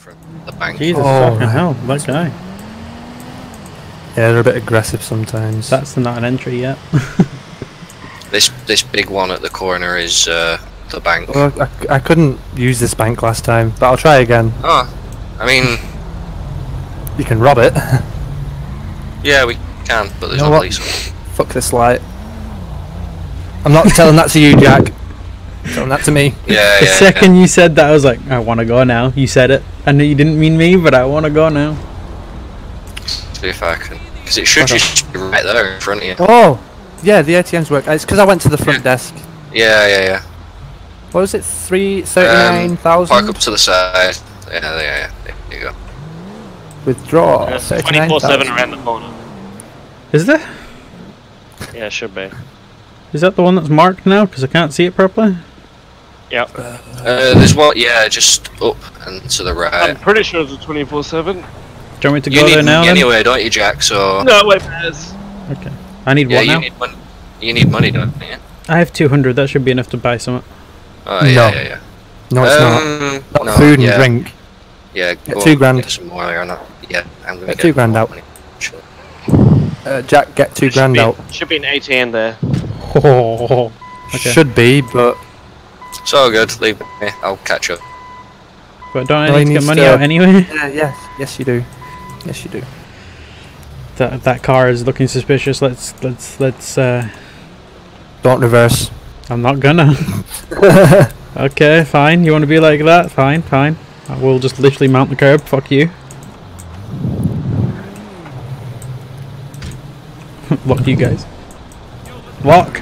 from the bank. Jesus Oh, fucking right. hell, that guy. Yeah, they're a bit aggressive sometimes. That's not an entry yet. This this big one at the corner is uh, the bank. Well, I, I couldn't use this bank last time, but I'll try again. Oh, I mean, You can rob it. yeah, we can, but there's You know no what? police. Fuck this light. I'm not telling that to you, Jack. telling that to me. Yeah, the yeah. second you said that, I was like, I want to go now. You said it. I know you didn't mean me, but I want to go now. See if I can, because it should just be right there in front of you. Oh, yeah, the ATMs work. It's because I went to the front desk. Yeah, yeah, yeah. What was it? Three Um, Park up to the side. Yeah, yeah, yeah. There you go. Withdraw. There's Thirty-nine 24 7 thousand. around the corner. Is there? Yeah, it should be. Is that the one that's marked now? Because I can't see it properly. Yep. Uh, there's one, yeah, just up and to the right. I'm right. pretty sure it's a 24 7. Do you want me to You go need there now? money then? anyway, don't you, Jack? So No, wait, Bears. Okay. I need yeah, what you now? need money. You need money, don't you? I have 200. That should be enough to buy something. Oh yeah, No. yeah, yeah. No, it's not. um, Not no, food and yeah, drink. Yeah, Get two on, grand. Get some more or not. Yeah, I'm gonna Get get two grand out. money. Sure. Uh, Jack, get two Should grand be, out. Should be an ATM there. Oh, Okay. Should be, but It's all good. Leave me. I'll catch up. but don't No, I he need to get money to- out anyway? yeah, yes, yes, you do. Yes, you do. That that car is looking suspicious. Let's let's let's. uh Don't reverse. I'm not gonna. okay, fine. You want to be like that? Fine, fine. I will just literally mount the curb. Fuck you. Lock you guys. Lock.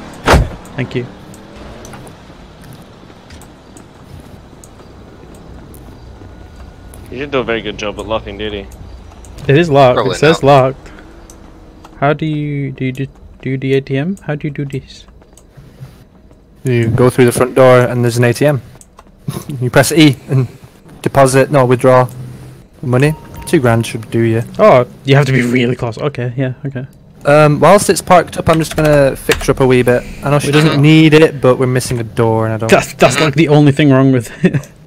Thank you. He didn't do a very good job at locking, did he? It is locked. Probably it says not. locked. How do you do you do, do the ATM? How do you do this? You go through the front door and there's an ATM. you press E and deposit, no, withdraw money. Two grand should do you. Oh, you have to be really close. Okay, yeah, okay. Um, whilst it's parked up, I'm just gonna fix her up a wee bit. I know she doesn't need it, but we're missing a door and I don't. That's that's like the only thing wrong with it.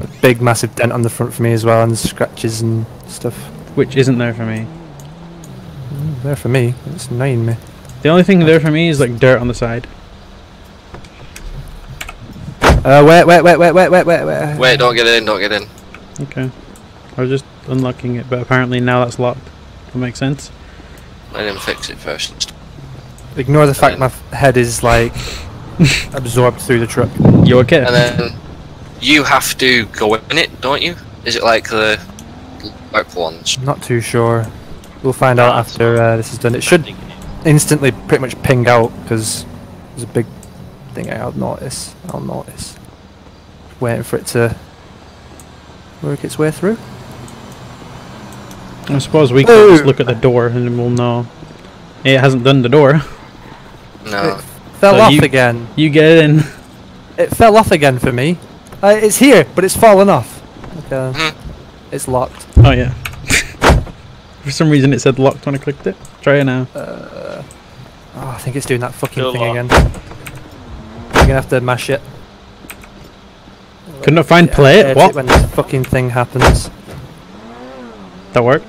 A big massive dent on the front for me as well, and scratches and stuff. Which isn't there for me. Mm, There for me. It's annoying me. The only thing there for me is like dirt on the side. Uh, wait, wait, wait, wait, wait, wait, wait, wait. Wait, don't get in. Don't get in. Okay. I was just unlocking it, but apparently now that's locked. That makes sense. Let him fix it first. Ignore the fact my head is like absorbed through the truck. You okay? And then you have to go in it, don't you? Is it like the like ones? Not too sure. We'll find out after uh, this is done. It should instantly pretty much ping out because there's a big thing I'll notice. I'll notice. Waiting for it to work its way through. I suppose we can just look at the door and we'll know. It hasn't done the door. No. It fell So off you- again. You get in. It fell off again for me. Uh, it's here, but it's fallen off. Okay. Mhm. It's locked. Oh yeah. For some reason it said locked when I clicked it. Try it now. Oh, I think it's doing that fucking Still thing locked. again. You're gonna have to mash it. Could not find Yeah, play hate it. it What? When this fucking thing happens. That worked.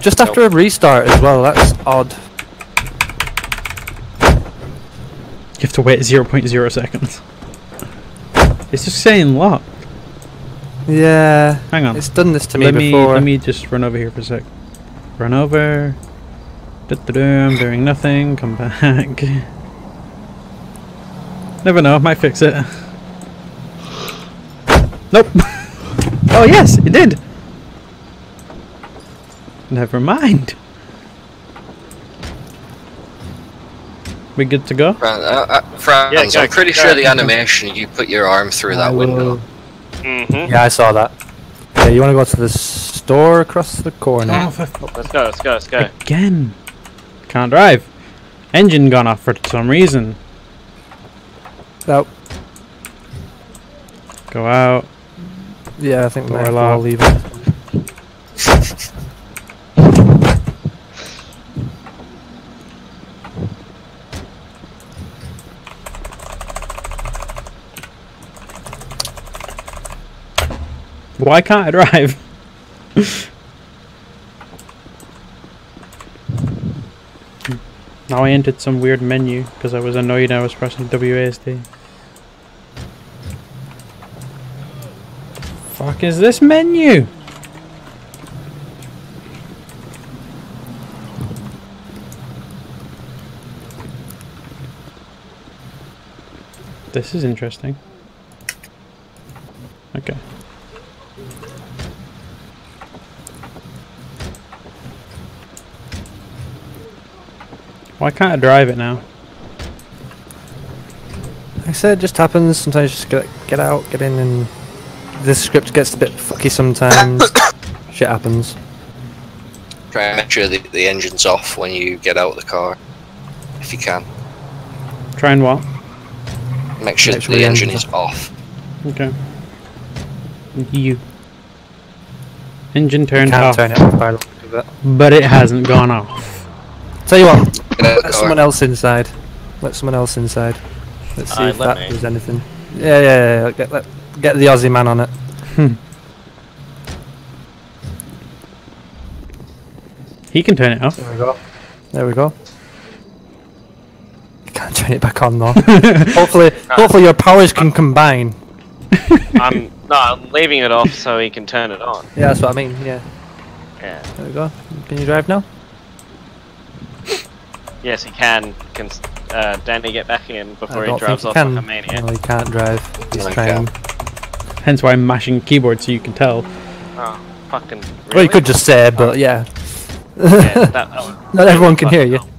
Just after a restart as well. That's odd. You have to wait 0.0 seconds. It's just saying locked. Yeah. Hang on. It's done this to me let me before. let me just run over here for a sec. Run over. Du-du-du, I'm doing nothing. Come back. Never know. Might fix it. Nope. oh yes, it did. Never mind. We good to go? Fran- uh, uh, Franzz, Yeah, go- I'm pretty go sure the animation you put your arm through I that window. Mm-hmm. Yeah, I saw that. Yeah, you want to go to the store across the corner? Oh, for Let's go, let's go, let's go. again. Can't drive. Engine gone off for some reason. Oh, Go out. yeah, I think Door we'll locked. leave it. Why can't I drive? now I entered some weird menu because I was annoyed I was pressing WASD. Fuck is this menu? This is interesting. Okay. Why can't I drive it now? Like I said, it just happens. Sometimes you just get, get out, get in, and this script gets a bit fucky sometimes. Shit happens. Try and make sure the, the engine's off when you get out of the car, if you can. Try and what? Make sure Make sure the the engine engine's is off. Okay. You. Engine You turned can't off, turn it off by the look of it. but it hasn't gone off. Tell you what, Get out of the let car. someone else inside. Let someone else inside. Let's see Aye, if let that me. does anything. Yeah, yeah, yeah. yeah. Get, let, get the Aussie man on it. Hmm. He can turn it off. There we go. There we go. You can't turn it back on though. hopefully, hopefully your powers can combine. I'm no, I'm leaving it off so he can turn it on. Yeah, that's what I mean. Yeah. Yeah. There we go. Can you drive now? Yes, he can. Can uh, Danny get back in before I he don't drives think off he can. like a maniac? No, he can't drive. He's No, he. Hence why I'm mashing keyboard so you can tell. Oh, fucking. Really? Well, you could just say, but yeah. Yeah, that, that Not everyone can hear fucking you. help.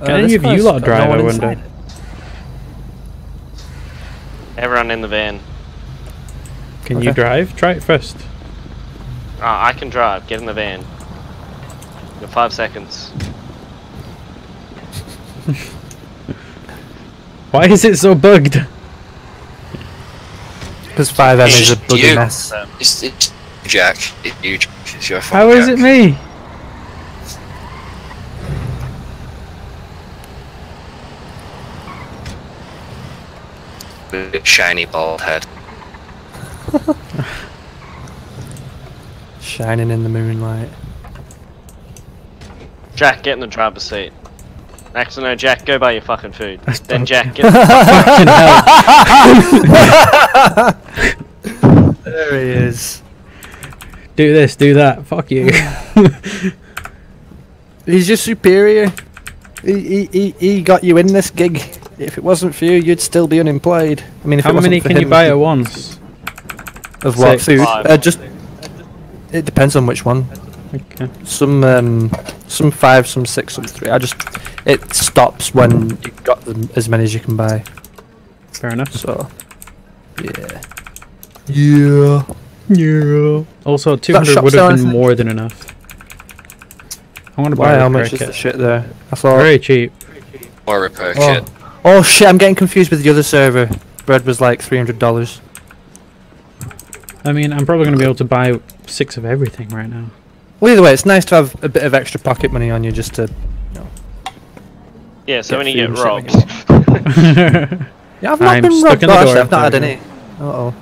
Uh, Can any of you lot got no drive, one I wonder? inside. Everyone in the van. Can you drive? Try it first. Oh, I can drive. Get in the van. You got five seconds. Why is it so bugged? Because FiveM is a It's bloody you. mess. It's, it's Jack. It's you, It's your fault. How is Jack. it me? Shiny bald head. Shining in the moonlight. Jack, get in the driver's seat. Actually, no, Jack, go buy your fucking food. That's then not- Jack, get Fucking hell. There he is. Do this, do that. Fuck you. He's your superior. He, he, he, he got you in this gig. If it wasn't for you, you'd still be unemployed. I mean, if How it wasn't many for can you buy at once? Of what Six. food? Uh, just it depends on which one. Okay. Some um, some five, some six, some three. I just it stops when you've got them, as many as you can buy. Fair enough. So yeah, yeah. Yeah. Also, 200 would have been anything? more than enough. I want to buy Why? How repair much is the shit there? I thought. Very cheap. Or repair Oh. kit. oh shit! I'm getting confused with the other server. Bread was like three hundred dollars. I mean, I'm probably going to be able to buy six of everything right now. Well, either way, it's nice to have a bit of extra pocket money on you just to. Yeah, so Get when you get robbed. Yeah, I've not I'm been robbed. in Oh, actually, I've not had any. Uh oh.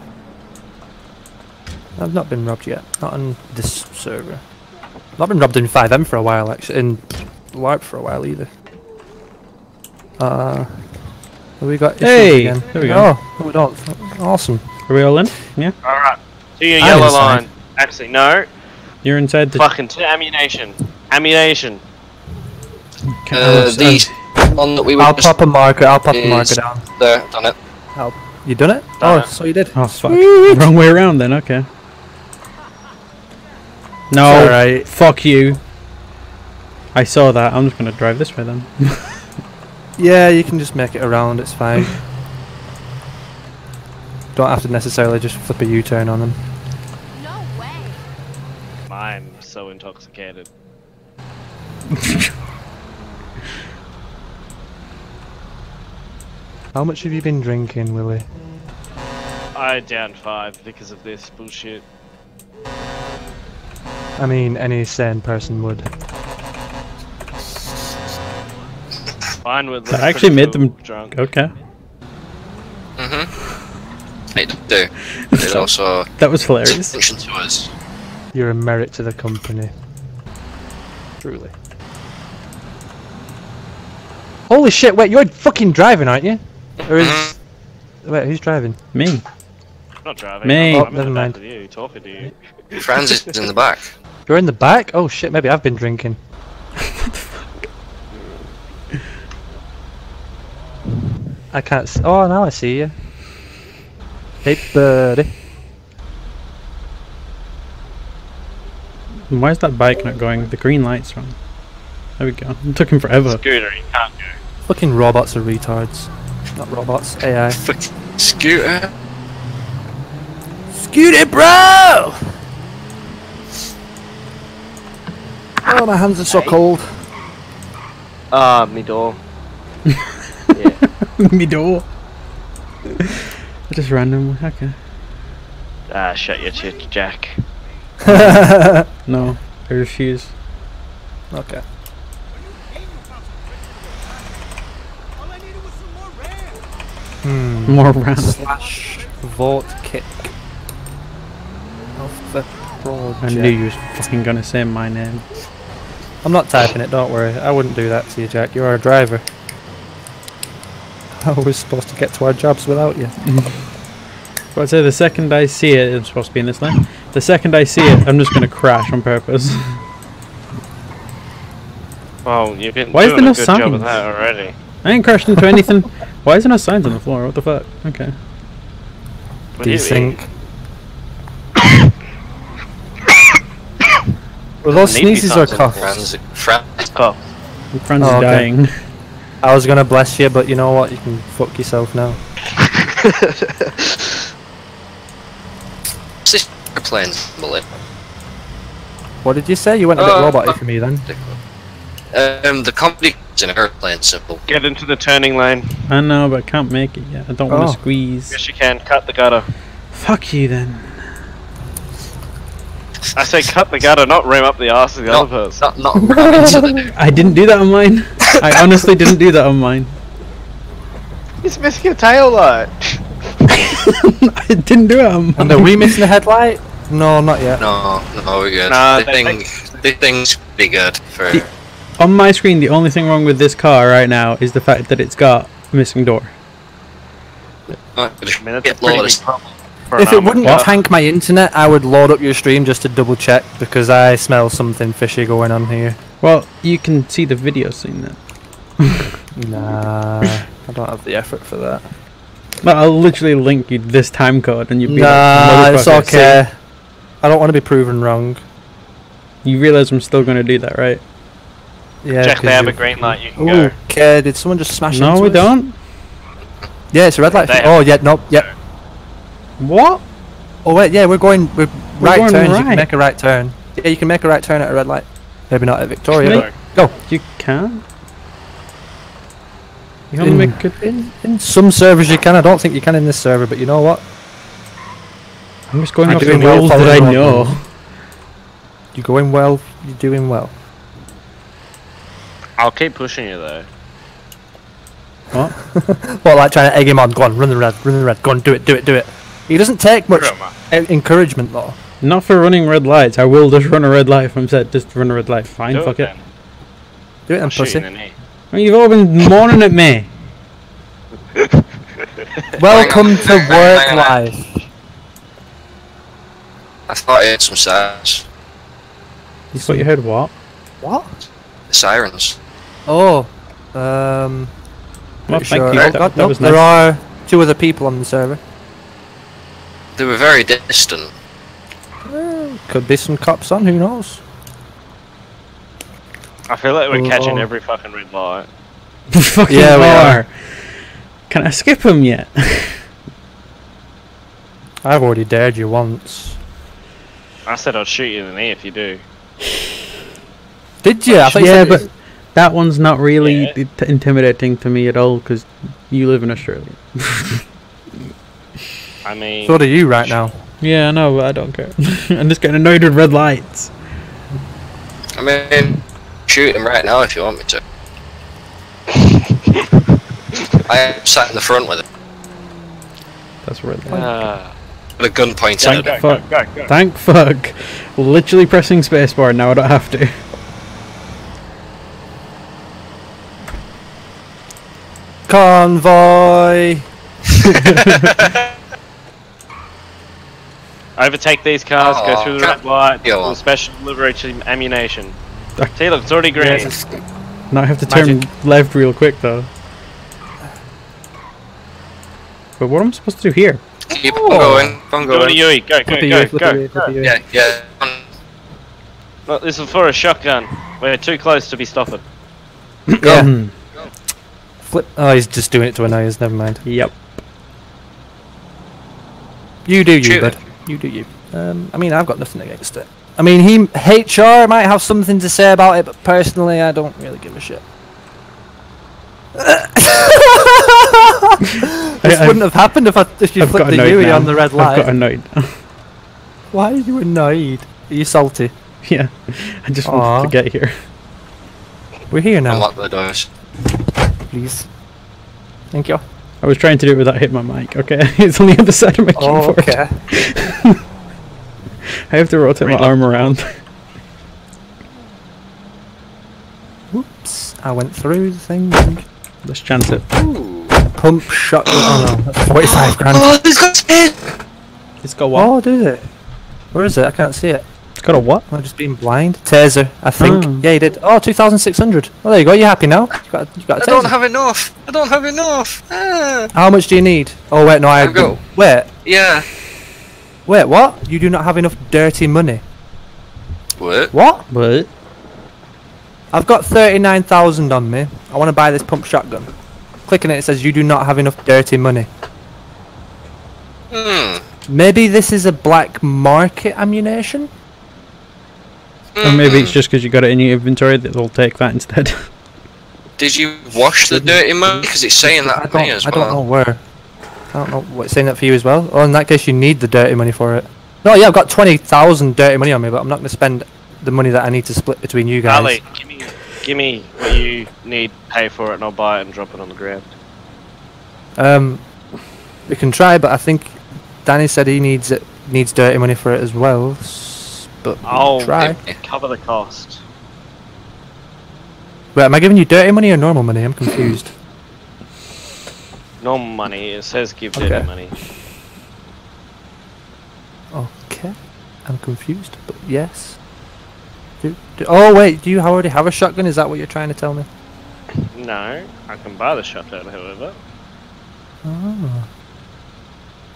I've not been robbed yet. Not on this server. I've not been robbed in FiveM for a while, actually. In LARP for a while either. Uh. Have we got issues Hey, again? there we go. Oh, we don't. Awesome. Are we all in? Yeah? Alright. To your yellow line. Actually, no. You're inside the... Fucking to ammunition. Ammunition. Can- Uh, uh, the one that we were I'll just pop a marker. I'll pop a is- marker down. there, done it. Help. You done it? Done oh, it. so you did. Oh, fuck. Sweet. Wrong way around then, okay. No, alright. fuck you. I saw that. I'm just going to drive this way then. Yeah, you can just make it around. It's fine. Don't have to necessarily just flip a U-turn on them. No way. I'm so intoxicated. How much have you been drinking, Willie? I downed five because of this bullshit. I mean, any sane person would. Mine would That actually made them- drunk. Okay. hmm It do. It also That was hilarious. attention to us. You're a merit to the company. Truly. Holy shit! Wait, you're fucking driving, aren't you? Or is mm-hmm. wait, who's driving? Me. I'm not driving. Me. I'm, Oh, I'm never in the back mind. you, talking to you. Franzz is in the back. You're in the back? Oh shit! Maybe I've been drinking. I can't. S- oh, now I see you. Hey, buddy. Why is that bike not going? The green light's wrong. There we go. It took him forever. Scooter, you can't go. Fucking robots are retards. Not robots, AI. Fucking scooter. Scoot it, bro! Oh, my hands are so cold. Ah, me door. yeah. Me door. Just random. Okay. Ah, shut your shit, Jack. No, I refuse. okay. Hmm. More round. Slash vault kick. Of the project. I knew you was fucking gonna say my name. I'm not typing it, don't worry. I wouldn't do that to you, Jack. You're a driver. How are we supposed to get to our jobs without you? But I'd say the second I see it, it's supposed to be in this lane. The second I see it, I'm just gonna crash on purpose. Well, you've been Why is there no good job of signs? that already. I ain't crashed into anything. Why is there no signs on the floor? What the fuck? Okay. What do you Desync. eat? Well, those Need to be sneezes or something, coughs? Franzz, Franzz, Cough. Franzz Oh, is okay. dying. I was gonna bless you, but you know what? You can fuck yourself now. what's this airplane? What did you say? You went a bit Uh, roboty for me then. Um, the comedy is an airplane simple. Get into the turning lane. I know, but I can't make it yet. I don't want Oh. to squeeze. Yes, you can. Cut the gutter. Fuck you then. I say cut the gutter, not ram up the ass of the No, other person. Not, not ram into the I didn't do that on mine. I honestly didn't do that on mine. He's missing a tail light. I didn't do it on mine. And are we missing a headlight? No, not yet. No, no, we're good. Nah, the they- thing, the thing's pretty good for. The- On my screen, the only thing wrong with this car right now is the fact that it's got a missing door. I mean, get pretty loaded. big problem. for an If it wouldn't car. tank my internet, I would load up your stream just to double check because I smell something fishy going on here. Well, you can see the video scene then. Nah, I don't have the effort for that. No, I'll literally link you this time code and you'll be Nah, like, it's "Motherfucker, see?" okay. I don't want to be proven wrong. You realize I'm still going to do that, right? Yeah. Jack, they 'cause have a green light. You can Ooh, go. okay. Did someone just smash No, into we us? don't. Yeah, it's a red light. They- Oh, yeah, no, yep. What? Oh wait, yeah, we're going. We're, right going turns. You can make a right turn. Yeah, you can make a right turn at a red light. Maybe not at Victoria. Really? But go. You can? You only In, make good. in, in some servers you can. I don't think you can in this server. But you know what? I'm just going I'm off the doing well rules that I know. along. You're going well. You're doing well. I'll keep pushing you though. What? what, like trying to egg him on. Go on, run the red, run the red. Go on, do it, do it, do it. He doesn't take much en- encouragement though. Not for running red lights. I will just run a red light if I'm said just run a red light. Fine, Do fuck it it. Do it, I'll then, shoot you pussy. In the you've all been mourning at me. Welcome to work life. I thought I heard some sirens. You thought you heard what? What? Sirens. Oh, um. Well, thank sure. you. Oh, God, that no, was there nice. are two other people on the server. They were very distant. Could be some cops on. Who knows? I feel like we're oh, catching Oh. every fucking red light. Fucking Yeah, we are. are. Can I skip him yet? I've already dared you once. I said I'd shoot you in the knee if you do. Did you? I thought you yeah, said but that one's not really Yeah. int- intimidating to me at all because you live in Australia. I mean, so do you right now. yeah, I know, but I don't care. I'm just getting annoyed with red lights. I mean, shoot him right now if you want me to. I am sat in the front with him. That's really Ah. The gun pointed Thank at it. fuck. Thank fuck. Literally pressing spacebar now I don't have to. Convoy. Overtake these cars, go through the red light, Go pull special delivery to ammunition. See, look, it's already green. Yes. Now I have to turn Magic. left real quick though. But what am I supposed to do here? Keep Oh. going. Keep on Go to. Yui, go, go, Flip a go, U, flip a go. U, flip a U. Yeah, yeah. Look, this is for a shotgun. We're too close to be stopping. Yeah. Flip. Oh, he's just doing it to annoy us. Never mind. Yep. You do you, Shoot bud. You do you. Um, I mean, I've got nothing against it. I mean, he HR might have something to say about it, but personally, I don't really give a shit. this I've- wouldn't have happened if I if you I've flipped the annoyed Yui now. on the red light. I've got light. annoyed. Why are you annoyed? Are you salty? yeah. I just Aw. wanted to get here. We're here now, Unlock the doors. please. Thank you. I was trying to do it without hitting my mic, okay? it's on the other side of my Oh, keyboard. okay. I have to rotate my arm around. Whoops. I went through the thing. Let's chance it. Ooh. Pump shot. oh no, that's 45 grand. Oh, this got spin! It's got what? Oh, did it? Where is it? I can't see it. It's got a what? I'm I just being blind? Taser, I think. Oh. Yeah, you did. Oh, 2,600. Well, there you go. You happy now? You got, you got I don't have enough. I don't have enough. Ah. How much do you need? Oh, wait, no, I I've got- Wait, Yeah. Wait, what? You do not have enough dirty money. What? What? What? I've got 39,000 on me. I want to buy this pump shotgun. Clicking it, it says you do not have enough dirty money. Hmm. Maybe this is a black market ammunition? Or maybe Hmm. it's just because you got it in your inventory that they'll take that instead. Did you wash the dirty money? Because it's saying that I me don't, as I well. don't know where. I don't know what's saying that for you as well. Oh, in that case, you need the dirty money for it. No, yeah, I've got 20,000 dirty money on me, but I'm not going to spend the money that I need to split between you guys. Ali, give me, give me what you need, pay for it, and I'll buy it and drop it on the ground. Um, we can try, but I think Danny said he needs it needs dirty money for it as well. But we can I'll try. cover the cost. Wait, am I giving you dirty money or normal money? I'm confused. Normal money, it says give Okay. dirty money. okay, I'm confused, but yes. Do, do, oh wait, do you already have a shotgun? Is that what you're trying to tell me? No, I can buy the shotgun, however. Oh.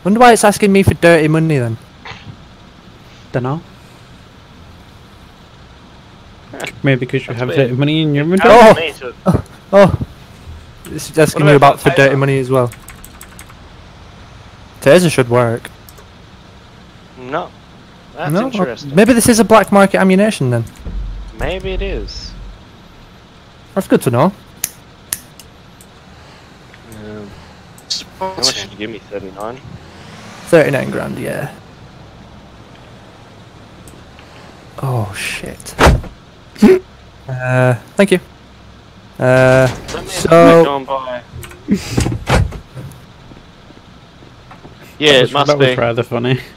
Wonder why it's asking me for dirty money then. Dunno. Maybe because you That's have weird. dirty money in your inventory. Oh! Me Oh, this is asking What me about about for dirty money as well. Taser should work. No. That's no, interesting. maybe this is a black market ammunition then. Maybe it is. That's good to know. Um, how much did you give me? 39? 39 grand, yeah. Oh shit. uh, thank you. Uh, Let So- go and yeah, That it was- must that be. was rather funny.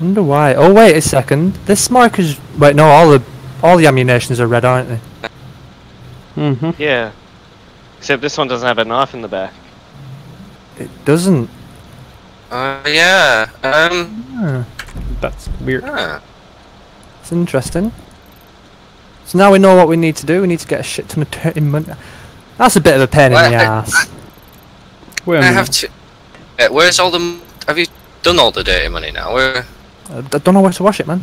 wonder why. Oh wait a second. This marker's wait no, all the all the ammunitions are red, aren't they? Mm-hmm. Yeah. Except this one doesn't have a knife in the back. It doesn't. Uh, yeah. Um. Hmm, That's weird. ah. it's interesting. So now we know what we need to do. We need to get a shit ton of dirty money. That's a bit of a pain in the I- ass. Wait a I minute. have to. Uh, where's all the? Have you done all the dirty money now? Where? I d- don't know where to wash it, man.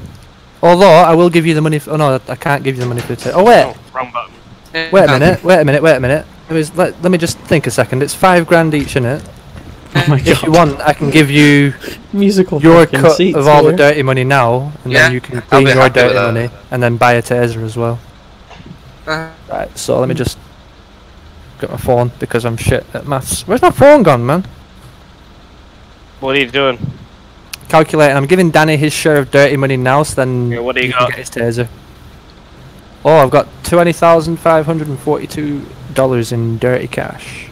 Although I will give you the money. For, oh no, I can't give you the money for it. Oh wait, Oh, wrong button. wait a minute, wait a minute, wait a minute. It was, let, let me just think a second. It's five grand each in it. Oh my If you want, I can give you Musical your fucking cut seats of all the dirty money now, and Yeah, then you can clean your dirty money, and then buy a Ezra as well. Uh, Right. So let me just get my phone because I'm shit at maths. Where's my phone gone, man? What are you doing? Calculating. I'm giving Danny his share of dirty money now, so then Yeah, what do you he can got? get his taser. Oh, I've got twenty thousand five hundred and forty-two dollars in dirty cash.